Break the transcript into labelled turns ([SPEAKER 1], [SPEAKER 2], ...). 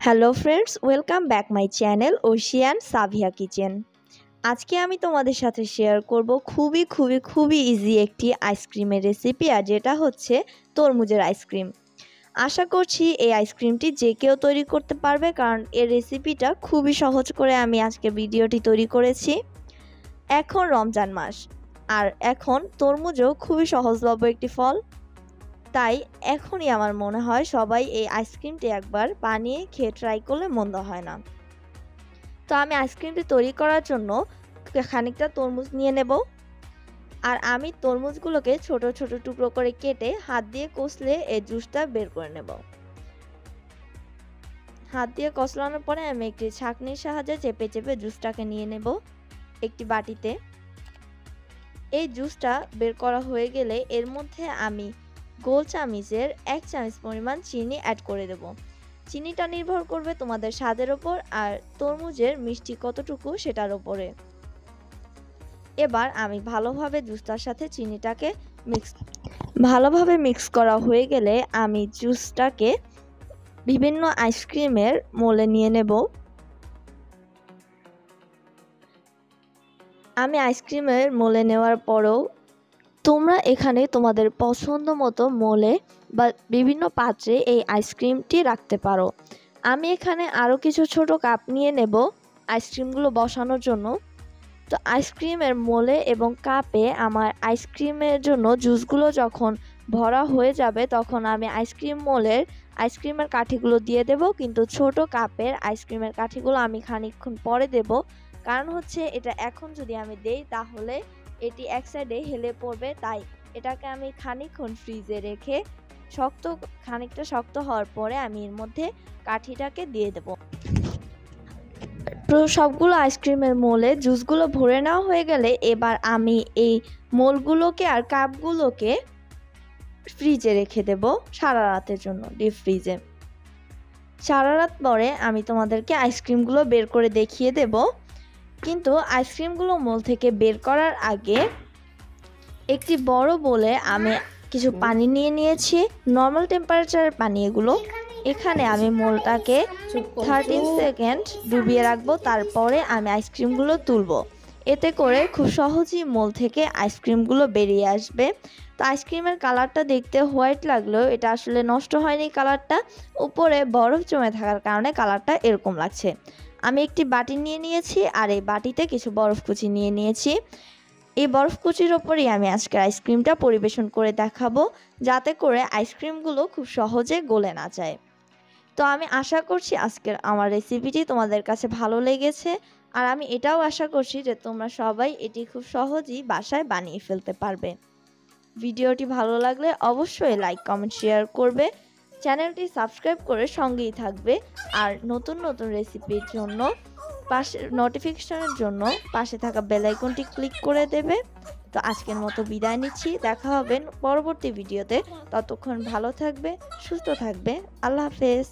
[SPEAKER 1] Hello friends welcome back my channel ocean Savia kitchen আজকে আমি তোমাদের সাথে শেয়ার করব খুবই খুবই খুবই ইজি একটি আইসক্রিমের রেসিপি আর যেটা হচ্ছে তরমুজের আইসক্রিম আশা করছি এই আইসক্রিমটি যে কেউ তৈরি করতে পারবে, কারণ এর রেসিপিটা খুবই সহজ করে আমি আজকে ভিডিওটি তৈরি করেছি। এখন রমজান মাস, আর এখন তরমুজও খুবই সহজলভ্য একটি ফল। তাই এখনই আমার মনে হয় সবাই এই আইসক্রিমটি একবার বানিয়ে খেয়ে ট্রাই করলে মন্দ হয় না। তো আমি আইসক্রিমটি তৈরি করার জন্য খানিকটা তরমুজ নিয়ে নেব। আর আমি তরমুজগুলোকে ছোট ছোট টুকরো করে কেটে হাত দিয়ে কষলে এই জুসটা বের করে নেব। হাত দিয়ে কষলানোর পরে আমি একটি ছাঁকনির সাহায্যে চেপে চেপে জুসটাকে নিয়ে নেব একটি বাটিতে। এই জুসটা বের করা হয়ে গেলে এর মধ্যে আমি গোল চামিচের এক চামচ পরিমাণ চিনি অ্যাড করে দেব। চিনিটা নির্ভর করবে তোমাদের স্বাদের ওপর আর তরমুজের মিষ্টি কতটুকু সেটার ওপরে। এবার আমি ভালোভাবে জুসটার সাথে চিনিটাকে মিক্স ভালোভাবে মিক্স করা হয়ে গেলে আমি জুসটাকে বিভিন্ন আইসক্রিমের মোলে নিয়ে নেব। আমি আইসক্রিমের মোলে নেওয়ার পরেও তোমরা এখানে তোমাদের পছন্দ মতো মোলে বা বিভিন্ন পাত্রে এই আইসক্রিমটি রাখতে পারো। আমি এখানে আরও কিছু ছোট কাপ নিয়ে নেব আইসক্রিমগুলো বসানোর জন্য। তো আইসক্রিমের মোলে এবং কাপে আমার আইসক্রিমের জন্য জুসগুলো যখন ভরা হয়ে যাবে তখন আমি আইসক্রিম মোলের আইসক্রিমের কাঠিগুলো দিয়ে দেব। কিন্তু ছোট কাপের আইসক্রিমের কাঠিগুলো আমি খানিকক্ষণ পরে দেব। কারণ হচ্ছে এটা এখন যদি আমি দেই তাহলে এটি এক সাইডে হেলে পড়বে, তাই এটাকে আমি খানিকক্ষণ ফ্রিজে রেখে শক্ত, খানিকটা শক্ত হওয়ার পরে আমি এর মধ্যে কাঠিটাকে দিয়ে দেব। সবগুলো আইসক্রিমের মোলে জুসগুলো ভরে নেওয়া হয়ে গেলে এবার আমি এই মোলগুলোকে আর কাপগুলোকে ফ্রিজে রেখে দেব সারা রাতের জন্য ডিপ ফ্রিজে সারা রাত পরে আমি তোমাদেরকে আইসক্রিমগুলো বের করে দেখিয়ে দেব। কিন্তু আইসক্রিমগুলো মোল থেকে বের করার আগে একটি বড় বলে আমি কিছু পানি নিয়ে নিয়েছি। নর্মাল টেম্পারেচারের পানি এগুলো। এখানে আমি মোলটাকে থার্টিন সেকেন্ড ডুবিয়ে রাখব। তারপরে আমি আইসক্রিমগুলো তুলবো। এতে করে খুব সহজেই মোল থেকে আইসক্রিমগুলো বেরিয়ে আসবে। তো আইসক্রিমের কালারটা দেখতে হোয়াইট লাগলেও এটা আসলে নষ্ট হয়নি কালারটা, উপরে বরফ জমে থাকার কারণে কালারটা এরকম লাগছে। আমি একটি বাটি নিয়ে নিয়েছি আর এই বাটিতে কিছু বরফ কুচি নিয়ে নিয়েছি। এই বরফ কুচির ওপরেই আমি আজকের আইসক্রিমটা পরিবেশন করে দেখাবো, যাতে করে আইসক্রিমগুলো খুব সহজে গলে না যায়। তো আমি আশা করছি আজকের আমার রেসিপিটি তোমাদের কাছে ভালো লেগেছে। আর আমি এটাও আশা করছি যে তোমরা সবাই এটি খুব সহজেই বাসায় বানিয়ে ফেলতে পারবে। ভিডিওটি ভালো লাগলে অবশ্যই লাইক কমেন্ট শেয়ার করবে। চ্যানেলটি সাবস্ক্রাইব করে সঙ্গেই থাকবে। আর নতুন নতুন রেসিপির জন্য পাশে নোটিফিকেশনের জন্য পাশে থাকা বেল আইকনটি ক্লিক করে দেবে। তো আজকের মতো বিদায় নিচ্ছি। দেখা হবে পরবর্তী ভিডিওতে। ততক্ষণ ভালো থাকবে, সুস্থ থাকবে। আল্লাহ হাফেজ।